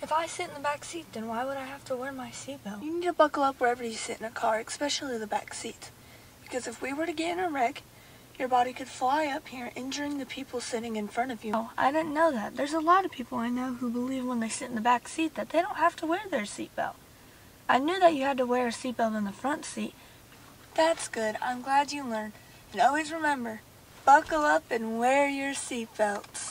If I sit in the back seat, then why would I have to wear my seatbelt? You need to buckle up wherever you sit in a car, especially the back seat. Because if we were to get in a wreck, your body could fly up here, injuring the people sitting in front of you. Oh, I didn't know that. There's a lot of people I know who believe when they sit in the back seat that they don't have to wear their seatbelt. I knew that you had to wear a seatbelt in the front seat. That's good. I'm glad you learned. And always remember, buckle up and wear your seatbelts.